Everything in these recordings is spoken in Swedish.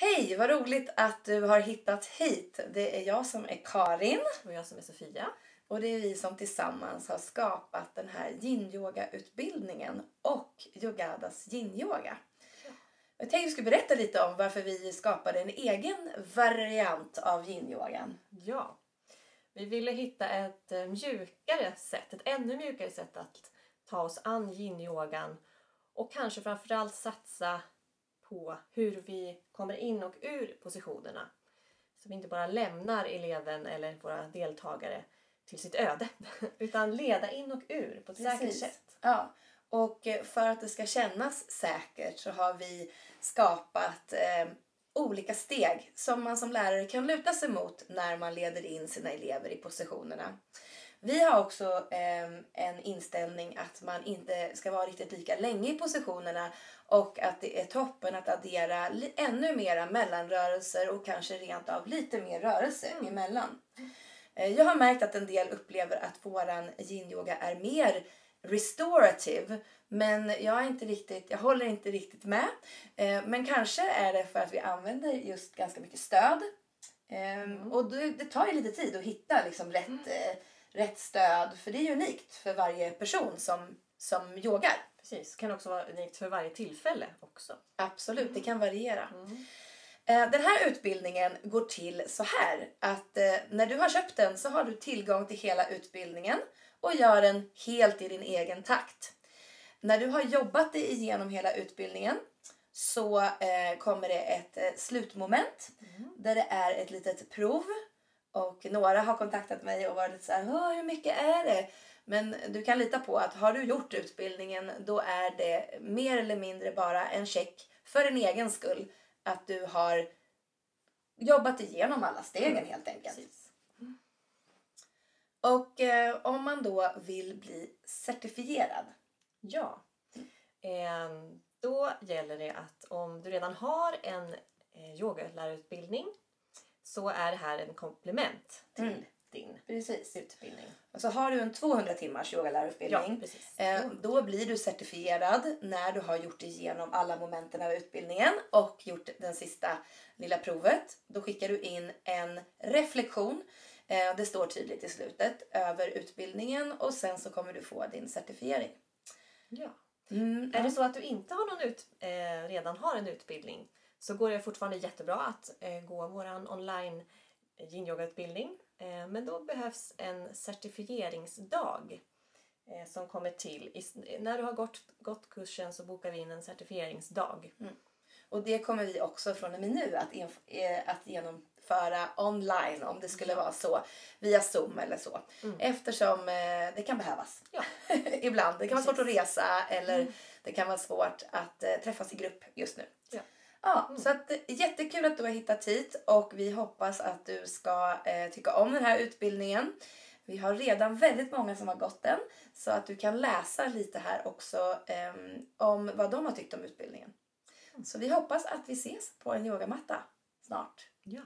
Hej, vad roligt att du har hittat hit. Det är jag som är Karin Och jag som är Sofia. och det är vi som tillsammans har skapat den här yin-yoga-utbildningen och Yogadas yin-yoga. Jag tänkte vi skulle berätta lite om varför vi skapade en egen variant av yin-yogan. Ja. Vi ville hitta ett eh, mjukare sätt, ett ännu mjukare sätt att ta oss an yin-yogan och kanske framförallt satsa på hur vi kommer in och ur positionerna. Så vi inte bara lämnar eleven eller våra deltagare till sitt öde utan leda in och ur på ett säkert Precis. sätt. Ja, och eh, för att det ska kännas säkert så har vi skapat eh, olika steg som man som lärare kan luta sig mot när man leder in sina elever i positionerna. Vi har också eh, en inställning att man inte ska vara riktigt lika länge i positionerna och att det är toppen att addera ännu mera mellanrörelser och kanske rent av lite mer rörelse emellan. Eh, Jag har märkt att en del upplever att våran yin-yoga är mer restorative. Men jag, är inte riktigt, jag håller inte riktigt med. Eh, Men kanske är det för att vi använder just ganska mycket stöd. Ehm, Och det, det tar ju lite tid att hitta liksom rätt, eh, rätt stöd. För det är ju unikt för varje person som, som yogar. Precis, kan också vara unikt för varje tillfälle också. Absolut, det kan variera. Eh, Den här utbildningen går till så här att eh, när du har köpt den så har du tillgång till hela utbildningen och gör den helt i din egen takt. När du har jobbat dig igenom hela utbildningen så eh, kommer det ett slutmoment där det är ett litet prov och några har kontaktat mig och varit så här, "Åh, hur mycket är det? Men du kan lita på att har du gjort utbildningen då är det mer eller mindre bara en check för en egen skull att du har jobbat igenom alla stegen helt enkelt. Precis. Och eh, om man då vill bli certifierad Ja. Ehm, Då gäller det att om du redan har en eh, yogalärarutbildning så är det här en komplement till Mm. din Precis. utbildning. Alltså har du en 200 timmars Ja, yogalärarutbildning precis. eh, då blir du certifierad när du har gjort igenom alla momenten av utbildningen och gjort den sista lilla provet. Då skickar du in en reflektion. Eh, det står tydligt i slutet över utbildningen och sen så kommer du få din certifiering. Ja. Mm, Är det så att du inte har någon ut, eh, redan har en utbildning så går det fortfarande jättebra att eh, gå vår online yin-yoga-utbildning. Eh, men då behövs en certifieringsdag eh, som kommer till. När du har gått, gått kursen så bokar vi in en certifieringsdag. Och det kommer vi också från och med nu att, att genomföra online om det skulle vara så. Via Zoom eller så. Eftersom eh, det kan behövas. Ja. Ibland. Det kan vara svårt att resa eller Mm. det kan vara svårt att eh, träffas i grupp just nu. Ja. Ja, så att, eh, jättekul att du har hittat hit och vi hoppas att du ska eh, tycka om den här utbildningen. Vi har redan väldigt många som har gått den så att du kan läsa lite här också ehm, om vad de har tyckt om utbildningen. Så vi hoppas att vi ses på en yogamatta snart. Ja.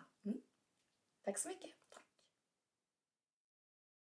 Tack så mycket.